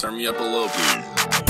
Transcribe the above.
Turn me up a little bit.